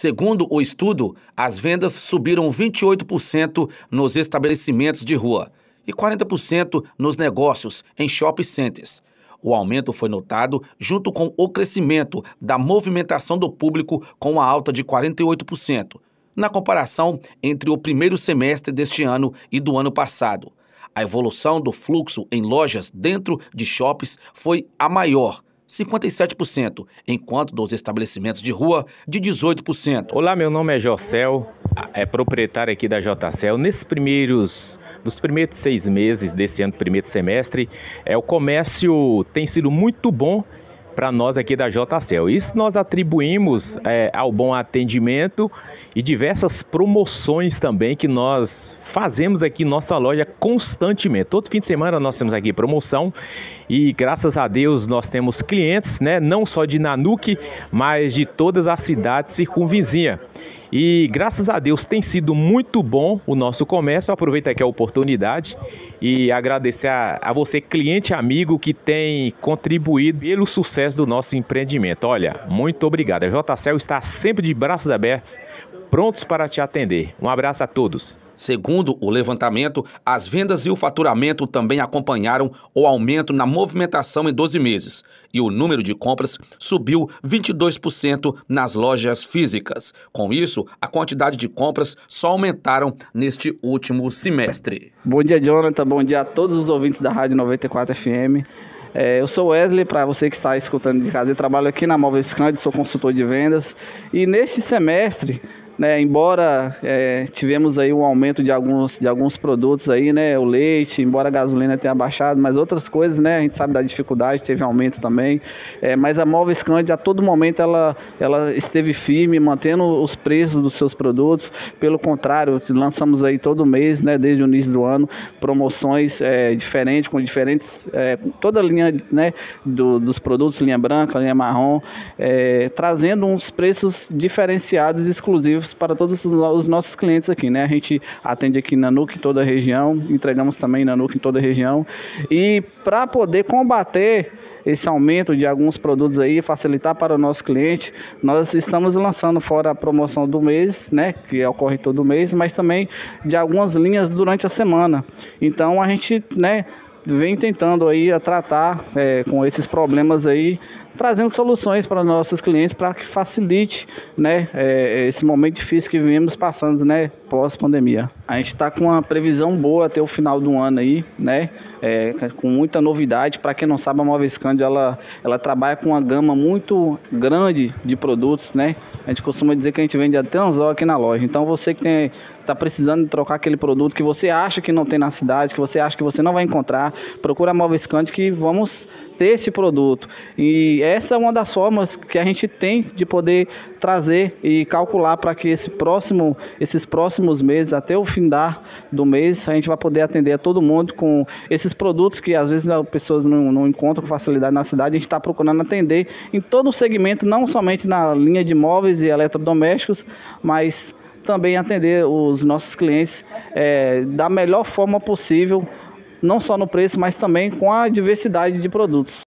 Segundo o estudo, as vendas subiram 28% nos estabelecimentos de rua e 40% nos negócios em shopping centers. O aumento foi notado junto com o crescimento da movimentação do público, com uma alta de 48%, na comparação entre o primeiro semestre deste ano e do ano passado. A evolução do fluxo em lojas dentro de shoppings foi a maior, 57%, enquanto dos estabelecimentos de rua, de 18%. Olá, meu nome é Jocel, é proprietário aqui da JCL. Nesses primeiros, nos primeiros seis meses desse ano, primeiro semestre, é, o comércio tem sido muito bom para nós aqui da JCL. Isso nós atribuímos é, ao bom atendimento e diversas promoções também que nós fazemos aqui em nossa loja constantemente. Todo fim de semana nós temos aqui promoção e graças a Deus nós temos clientes, né, não só de Nanuque, mas de todas as cidades circunvizinhas. E graças a Deus tem sido muito bom o nosso comércio. Aproveito aqui a oportunidade e agradecer a, a você, cliente amigo, que tem contribuído pelo sucesso do nosso empreendimento. Olha, muito obrigado. A JCL está sempre de braços abertos, prontos para te atender. Um abraço a todos. Segundo o levantamento, as vendas e o faturamento também acompanharam o aumento na movimentação em 12 meses, e o número de compras subiu 22% nas lojas físicas. Com isso, a quantidade de compras só aumentaram neste último semestre. Bom dia, Jonathan. Bom dia a todos os ouvintes da Rádio 94 FM. É, eu sou Wesley, para você que está escutando de casa, eu trabalho aqui na Móveis Cândido, sou consultor de vendas. E nesse semestre, né, embora é, tivemos aí um aumento de alguns, de alguns produtos aí, né, o leite, embora a gasolina tenha baixado, mas outras coisas, né, a gente sabe da dificuldade, teve aumento também, é, mas a Móveis Cândido a todo momento ela, ela esteve firme, mantendo os preços dos seus produtos, pelo contrário, lançamos aí todo mês, né, desde o início do ano, promoções é, diferentes, com diferentes, é, toda a linha né, do, dos produtos, linha branca, linha marrom, é, trazendo uns preços diferenciados exclusivos para todos os nossos clientes aqui, né? A gente atende aqui na NUC em toda a região, entregamos também na NUC em toda a região. E para poder combater esse aumento de alguns produtos aí, facilitar para o nosso cliente, nós estamos lançando fora a promoção do mês, né, que ocorre todo mês, mas também de algumas linhas durante a semana. Então a gente, né, vem tentando aí a tratar é, com esses problemas aí trazendo soluções para nossos clientes para que facilite né, é, esse momento difícil que vivemos passando né, pós-pandemia. A gente está com uma previsão boa até o final do ano aí, né? É, com muita novidade. Para quem não sabe, a Móveis Cândido ela, ela trabalha com uma gama muito grande de produtos, né? A gente costuma dizer que a gente vende até anzol aqui na loja. Então você que está precisando trocar aquele produto que você acha que não tem na cidade, que você acha que você não vai encontrar, procura a Móveis Cândido que vamos ter esse produto. E essa é uma das formas que a gente tem de poder trazer e calcular para que esse próximo, esses próximos meses, até o findar do mês, a gente vai poder atender a todo mundo com esses produtos que às vezes as pessoas não, não encontram com facilidade na cidade. A gente está procurando atender em todo o segmento, não somente na linha de móveis e eletrodomésticos, mas também atender os nossos clientes é, da melhor forma possível, não só no preço, mas também com a diversidade de produtos.